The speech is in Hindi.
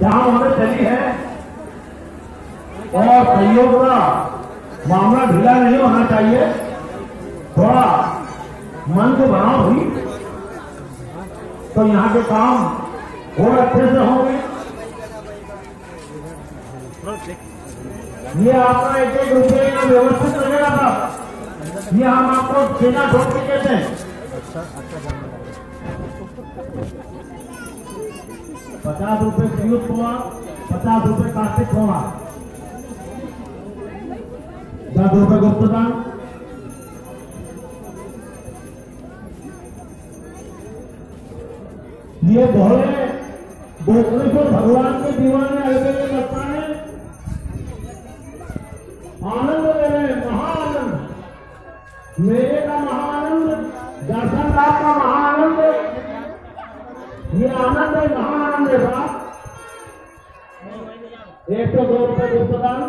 जहाँ हमें चली है और सहयोग का मामला ढीला नहीं होना चाहिए। थोड़ा मन को बनाओ भी। तो यहाँ के काम और अच्छे से होंगे। ये आपका एक एक रुपये का व्यवस्थित रहेगा था ये हम आपको सेना छोड़ के कहते हैं। पचास रुपए पीयूष कुमार पचास रुपए कार्तिक कुमार दस रुपए गुप्तदान ये भोले गोपेश्वर भगवान के दीवाने अलगे लगता है। आनंद ले रहे महाआनंद। मेरे का महाआनंद दर्शन ये आनंद साहब एक सौ दो रुपये गुप्तदान